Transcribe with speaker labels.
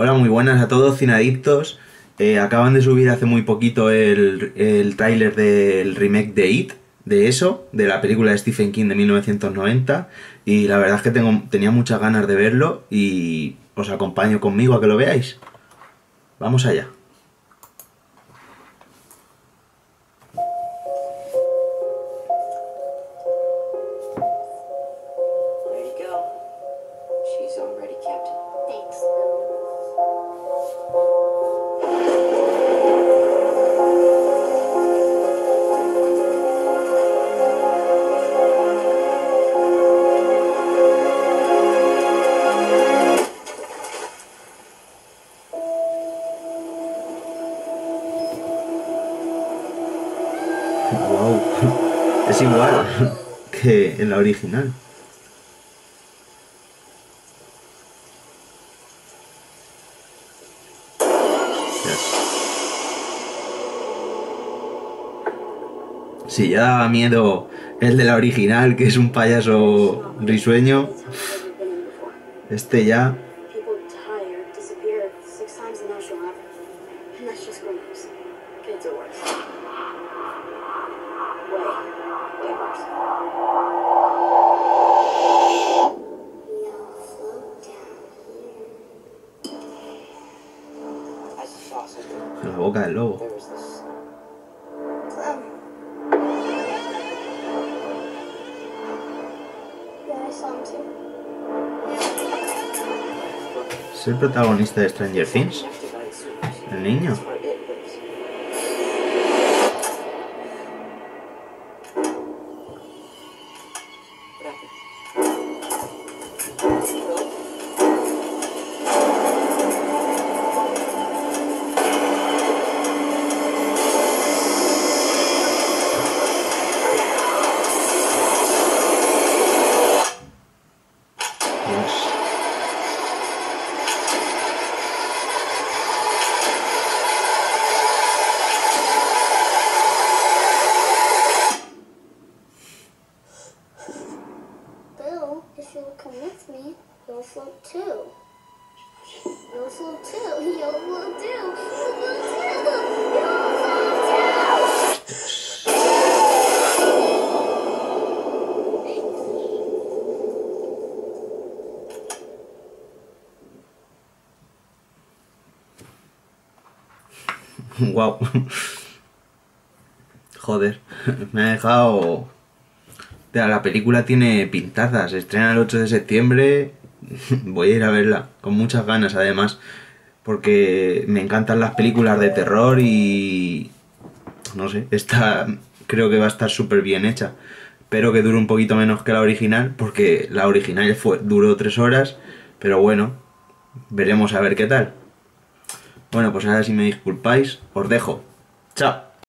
Speaker 1: Hola, muy buenas a todos, cinadictos. Eh, acaban de subir hace muy poquito el, el tráiler del remake de It, de eso, de la película de Stephen King de 1990. Y la verdad es que tengo, tenía muchas ganas de verlo y os acompaño conmigo a que lo veáis. Vamos allá. Es igual que en la original. Si ya daba miedo el de la original, que es un payaso risueño, este ya en la boca del lobo. ¿Es el protagonista de Stranger Things? ¿El niño?
Speaker 2: Bill, if you'll come with me, you'll float too. You'll float too. You'll float too.
Speaker 1: Wow. Joder, me ha dejado. La película tiene pintazas, se estrena el 8 de septiembre. Voy a ir a verla, con muchas ganas además, porque me encantan las películas de terror y. No sé, esta creo que va a estar súper bien hecha. Espero que dure un poquito menos que la original, porque la original fue, duró tres horas, pero bueno, veremos a ver qué tal. Bueno, pues ahora si me disculpáis, os dejo. Chao.